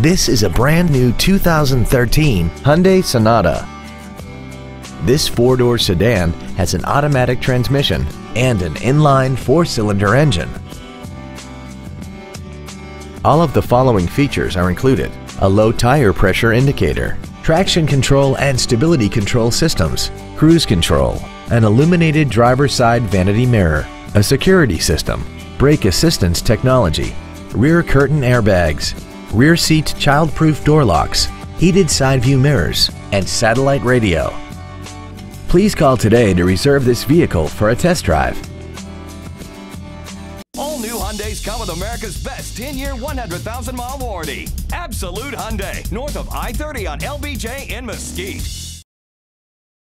This is a brand new 2013 Hyundai Sonata. This four-door sedan has an automatic transmission and an inline four-cylinder engine. All of the following features are included. A low tire pressure indicator, traction control and stability control systems, cruise control, an illuminated driver's side vanity mirror, a security system, brake assistance technology, rear curtain airbags, rear seat child-proof door locks, heated side view mirrors, and satellite radio. Please call today to reserve this vehicle for a test drive. All new Hyundais come with America's best 10-year, 100,000-mile warranty. Absolute Hyundai, north of I-30 on LBJ in Mesquite.